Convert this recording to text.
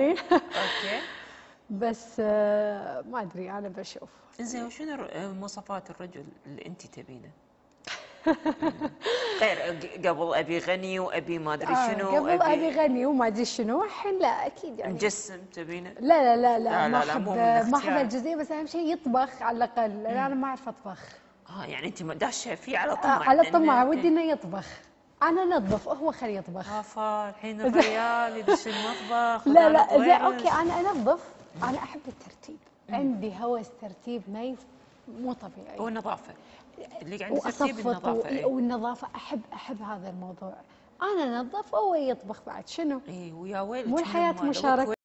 يعني. أوكي. بس آه، ما أدري أنا بشوف. زين وشنو ر- مواصفات الرجل اللي أنت تبينه؟ غير ق- قبل أبي غني وأبي ما أدري آه، شنو قبل أبي غني وما أدري شنو الحين لا أكيد يعني. مجسم تبينه؟ لا لا لا لا، ما أحب ما أحب. الجزئية بس أهم شيء يطبخ على الأقل. أنا ما أعرف أطبخ. آه يعني أنت داشه فيه على آه، طمع على إنه- طمع ودي إنه يطبخ. أنا انظف هو خليه يطبخ. آفا الحين الريال يدش المطبخ لا لا زين. okay أنا انظف أنا أحب الترتيب. عندي هوس ترتيب ما يف- مو طبيعي. والنظافة. اللي قاعد ترتيب النظافة و- إي. والنظافة أحب أحب هذا الموضوع. أنا انظف هو يطبخ بعد شنو؟ إي، ويا ويلك مو لو مشاركة.